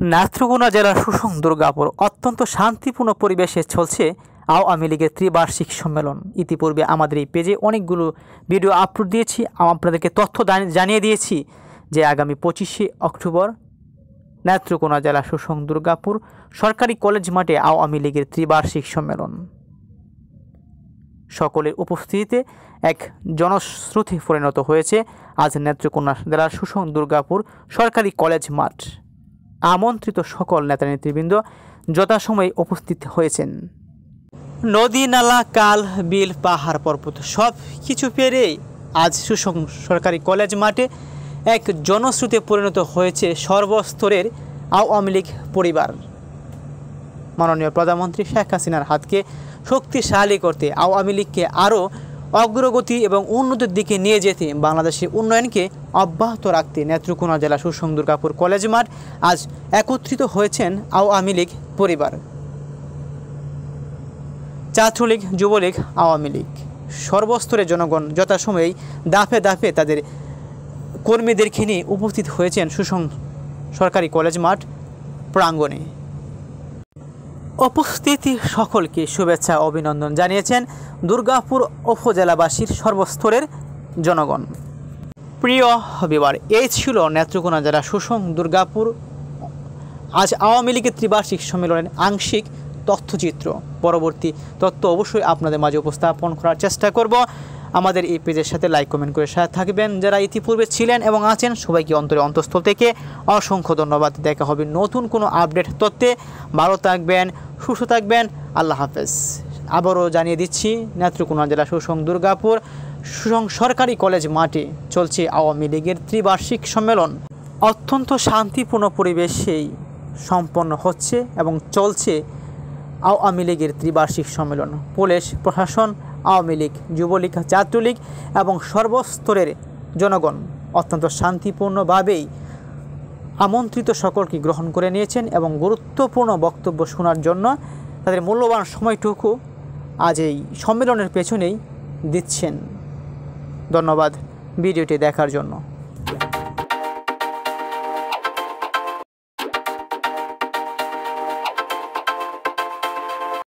নেত্রকোনা জেলার সুসং দুর্গাপুর অত্যন্ত শান্তিপূর্ণ পরিবেশে চলছে আওয়ামী লীগের ত্রিবার্ষিক সম্মেলন। ইতিপূর্বে আমাদের এই পেজে অনেকগুলো ভিডিও আপলোড দিয়েছি। আপনাদেরকে তথ্য জানিয়ে দিয়েছি যে আগামী পঁচিশে অক্টোবর নেত্রকোনা জেলা সুসং দুর্গাপুর সরকারি কলেজ মাঠে আওয়ামী লীগের ত্রিবার্ষিক সম্মেলন। সকলের উপস্থিতিতে এক জনশ্রুতি পরিণত হয়েছে। আজ নেত্রকোনা জেলার সুসং দুর্গাপুর সরকারি কলেজ মাঠ। আমন্ত্রিত সকল নেতা নেতৃবৃন্দ যথাসময়ে উপস্থিত হয়েছেন। নদী, নালা, কাল, বিল, পাহাড়, পর্বত সব কিছু পেরিয়ে আজ সুসং সরকারি কলেজ মাঠে এক জনশ্রুতে পরিণত হয়েছে সর্বস্তরের আওয়ামী লীগ পরিবার। মাননীয় প্রধানমন্ত্রী শেখ হাসিনার হাতকে শক্তিশালী করতে আওয়ামী লীগকে আরও অগ্রগতি এবং উন্নতির দিকে নিয়ে যেতে বাংলাদেশের উন্নয়নকে অব্যাহত রাখতে নেত্রকোনা জেলা সুসং দুর্গাপুর কলেজ মাঠ আজ একত্রিত হয়েছেন আওয়ামী লীগ পরিবার। ছাত্রলীগ, যুবলীগ, আওয়ামী লীগ। সর্বস্তরের জনগণ যথাসময়েই দাফে দাফে তাদের কর্মীদেরকে নিয়ে উপস্থিত হয়েছেন সুসং সরকারি কলেজ মাঠ প্রাঙ্গণে। উপস্থিতি সকলকে শুভেচ্ছা, অভিনন্দন জানিয়েছেন দুর্গাপুর উপজেলাবাসীর সর্বস্তরের জনগণ। প্রিয় হবিবার, এই ছিল নেত্রকোনা জেলা সুসং দুর্গাপুর। আজ আওয়ামী লীগের ত্রিবার্ষিক সম্মেলনের আংশিক তথ্যচিত্র। পরবর্তী তথ্য অবশ্যই আপনাদের মাঝে উপস্থাপন করার চেষ্টা করব। আমাদের এই পেজের সাথে লাইক কমেন্ট করে সাথে থাকবেন। যারা ইতিপূর্বে ছিলেন এবং আছেন, সবাইকে অন্তরে অন্তঃস্থল থেকে অসংখ্য ধন্যবাদ। দেখা হবে নতুন কোনো আপডেট তথ্যে। ভালো থাকবেন, সুস্থ থাকবেন। আল্লাহ হাফেজ। আবারও জানিয়ে দিচ্ছি, নেত্রকোনা জেলা সুসং দুর্গাপুর সুসং সরকারি কলেজ মাঠে চলছে আওয়ামী লীগের ত্রিবার্ষিক সম্মেলন। অত্যন্ত শান্তিপূর্ণ পরিবেশেই সম্পন্ন হচ্ছে এবং চলছে আওয়ামী লীগের ত্রিবার্ষিক সম্মেলন। পুলিশ, প্রশাসন, আওয়ামী লীগ, যুবলীগ, ছাত্রলীগ এবং সর্বস্তরের জনগণ অত্যন্ত শান্তিপূর্ণভাবেই আমন্ত্রিত সকলকে গ্রহণ করে নিয়েছেন এবং গুরুত্বপূর্ণ বক্তব্য শোনার জন্য তাদের মূল্যবান সময়টুকু আজ এই সম্মেলনের পেছনেই দিচ্ছেন। ধন্যবাদ ভিডিওটি দেখার জন্য।